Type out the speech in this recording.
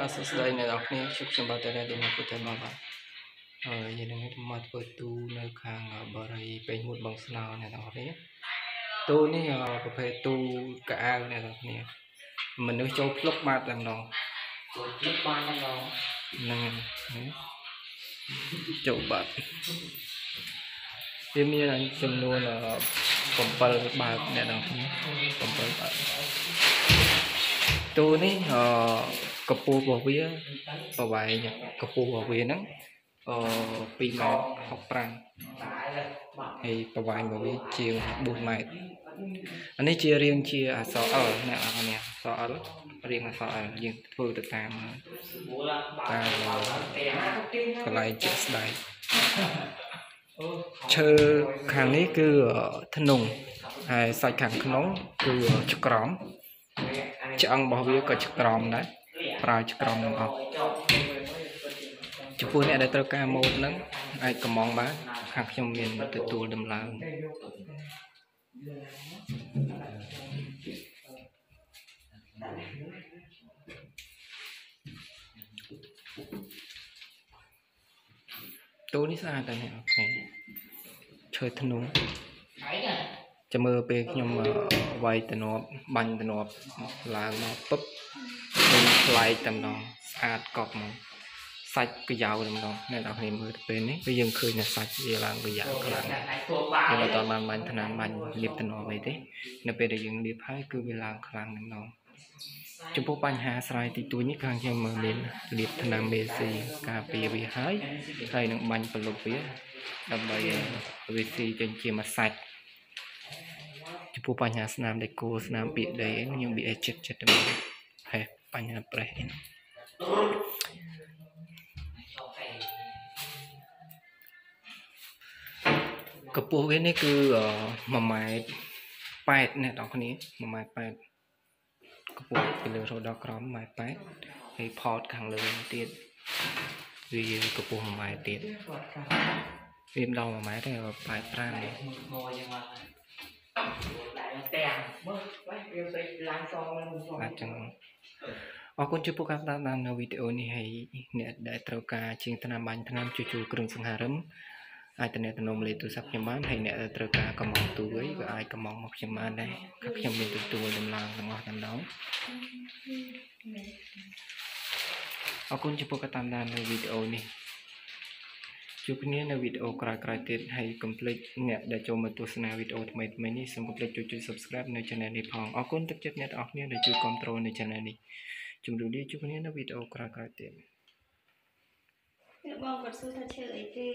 បាទសួស្តីអ្នកនរគ្នាជួបខ្ញុំបាទតែទីមកពុទ្ធតែមកបាទហើយយើងនឹងមកធ្វើទូនៅខាងបរិយាពេញមួយបងស្នោអ្នកនរគ្នាទូនេះប្រភេទទូកៅអៅអ្នកនរគ្នាមនុស្សចូលភ្លុកបាទតែម្ដងចូលភ្លឹកបានម្ដងហ្នឹងហើយចូលបាទវាមានចំនួន7បើកអ្នកនរគ្នា7បើក ទូនេះអឺកម្ពស់របស់វាប្រវែងកម្ពស់របស់វាហ្នឹងអឺ2ម៉ែត្រ65តែបាក់ហើយប្រវែងរបស់វាជាង4ម៉ែត្រអានេះជារាងជាអក្សរ L អ្នកនរគ្នាអក្សរ L រាងអក្សរ L យើងធ្វើទៅតាមមូលបាក់តាមតែណាទៅទៀងកន្លែងជាក់ស្ដែងឈើខាងនេះគឺធ្នង់ហើយសាច់ខាងក្នុងគឺឆ្ក្រំ ឆ្អឹងរបស់វាក៏ឆ្ក្រំដែរប្រើឆ្ក្រំទាំងអស់ចំពោះអ្នកដែលត្រូវការម៉ូតហ្នឹងអាចកំងបានខាងខ្ញុំមានទទួលដំឡើងទូនេះស្អាតតែអ្នកអូខេឈើធ្នង់ហើយណា ចាំមើលពេលខ្ញុំអឺវាយតំណប់បាញ់តំណប់ឡើងមកពឹបខ្ញុំផ្លែកតែម្ដងស្អាតកប់មកសាច់ប្រយោតែម្ដងអ្នកនរគ្នាមើលទៅពេលនេះគឺយើងឃើញតែសាច់វាឡើងប្រយោខ្លាំងតែដៃធ្វើបាក់យើងអត់តបានបាញ់ថ្នាំបាញ់លាបតំណប់អីទេនៅពេលដែលយើងលាបហើយគឺវាឡើងខ្លាំងតែម្ដងចំពោះបញ្ហាស្រ័យទីទួញនេះខាងខ្ញុំមើលមានលាបថ្នាំមេស៊ីការពារវាហើយហើយនឹងបាញ់ប្រលប់វាដើម្បីឲ្យវាស៊ីចេញជាមួយសាច់ ចំពោះបញ្ហាស្នាមដៃគោស្នាមពាកដីអីខ្ញុំវាចិត្តចិត្តតែមកហេបញ្ហាប្រេះអីហ្នឹងកម្ពស់វានេះគឺ1ម៉ែត្រ8អ្នកនរគ្នា1ម៉ែត្រ8កម្ពស់ពីលើរហូតដល់ក្រោម1ម៉ែត្រ8ហើយផតខាងលើទៀតវាកម្ពស់1ម៉ែត្រទៀតវាមិនដល់1ម៉ែត្រទេ85មកយ៉ាងមកតែ ទាំងមើលបែបវាទៅឡើងសងឡើងសងបាទចឹងអរគុណចំពោះការតាមដាននៅវីដេអូនេះហើយអ្នកដែលត្រូវការជាងថ្នាំបាញ់ថ្នាំជួសជុលគ្រឿងសង្ហារឹមអាចទំនាក់ទំនងលេខទូរស័ព្ទខ្ញុំបានហើយអ្នកដែលត្រូវការកំងទូអីក៏អាចកំងមកខ្ញុំបានដែរគឺខ្ញុំមានទទួលដំឡើងទាំងអស់តែម្ដងអរគុណចំពោះការតាមដាននៅវីដេអូនេះ ជួបគ្នានៅវីដេអូក្រោយៗទៀតហើយកុំភ្លេចអ្នកដែលចូលមកទស្សនាវីដេអូថ្មីៗនេះសូមកុំភ្លេចជួយចុច Subscribe នៅ Channel នេះផងអរគុណទឹកចិត្តអ្នកទាំងអស់គ្នាដែលជួយគ្រប់គ្រងនៅ Channel នេះជម្រាបលាជួបគ្នានៅវីដេអូក្រោយៗទៀតអ្នកបងគាត់សួរថាឈើអីគេ